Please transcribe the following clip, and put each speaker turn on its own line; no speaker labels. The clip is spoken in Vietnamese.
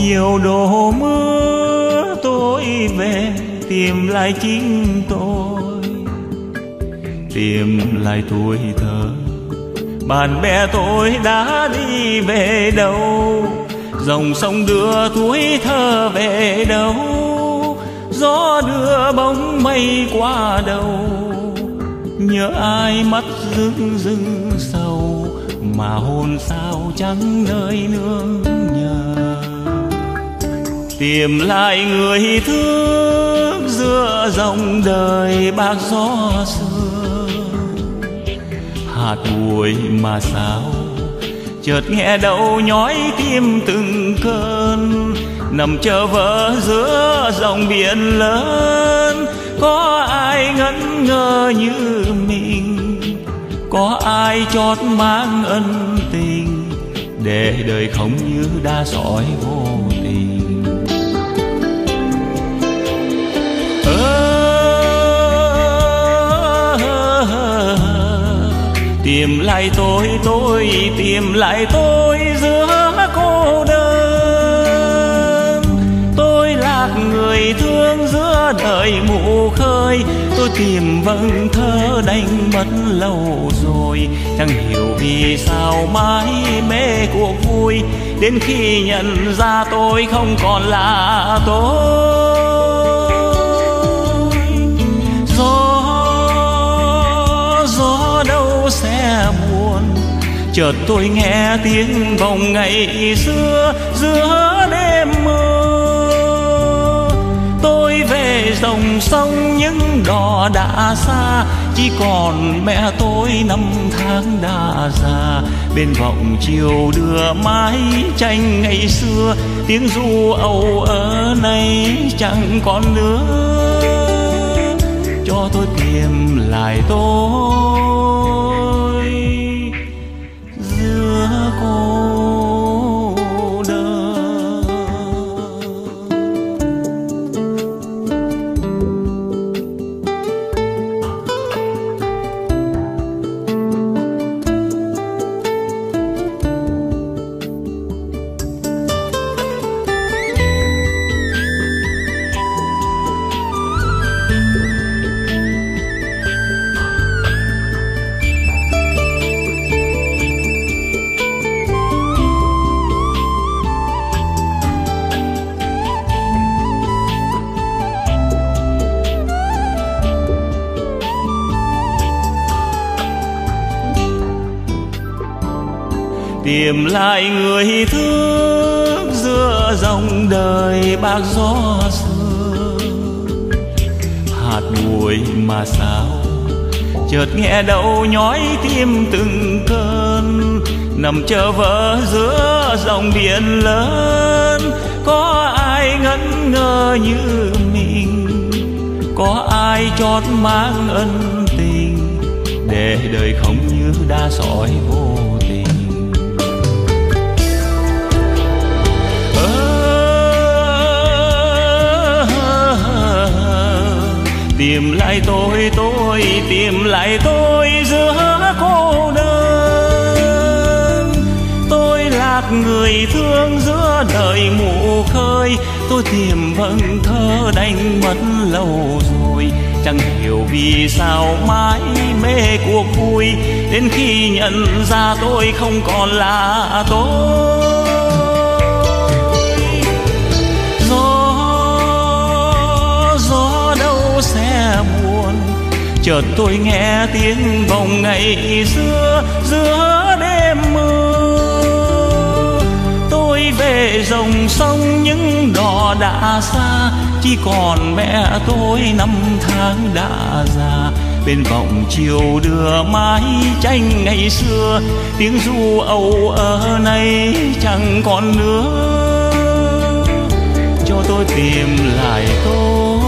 nhiều đổ mưa, tôi về tìm lại chính tôi. Tìm lại tuổi thơ, bạn bè tôi đã đi về đâu? Dòng sông đưa tuổi thơ về đâu? Gió đưa bóng mây qua đầu nhớ ai mắt rưng rưng sầu, mà hồn sao chẳng nơi nương nhờ? Tìm lại người thương giữa dòng đời bạc gió xưa. Hạt bụi mà sao, chợt nghe đâu nhói tim từng cơn. Nằm chờ vỡ giữa dòng biển lớn, có ai ngẩn ngơ như mình? Có ai chót mang ân tình để đời không như đa sỏi vô tìm lại tôi tôi tìm lại tôi giữa cô đơn. Tôi lạc người thương giữa đời mù khơi. Tôi tìm vầng thơ đánh mất lâu rồi. Chẳng hiểu vì sao mãi mê cuộc vui. Đến khi nhận ra tôi không còn là tôi. Chợt tôi nghe tiếng vòng ngày xưa, giữa đêm mơ. Tôi về dòng sông những đò đã xa, chỉ còn mẹ tôi năm tháng đã già. Bên vọng chiều đưa mái tranh ngày xưa, tiếng ru âu ở nay chẳng còn nữa. Cho tôi tìm lại tôi. Tìm lại người thương giữa dòng đời bạc gió xưa. Hạt bụi mà sao, chợt nghe đâu nhói tim từng cơn. Nằm chờ vỡ giữa dòng biển lớn, có ai ngẩn ngơ như mình? Có ai chót mang ân tình để đời không như đa sỏi vô tìm lại tôi tôi tìm lại tôi giữa cô đơn. Tôi lạc người thương giữa đời mù khơi, tôi tìm vần thơ đánh mất lâu rồi. Chẳng hiểu vì sao mãi mê cuộc vui, đến khi nhận ra tôi không còn là tôi. Chợt tôi nghe tiếng vòng ngày xưa, giữa đêm mưa tôi về dòng sông những đò đã xa, chỉ còn mẹ tôi năm tháng đã già. Bên vọng chiều đưa mái tranh ngày xưa, tiếng ru âu ở nay chẳng còn nữa. Cho tôi tìm lại tôi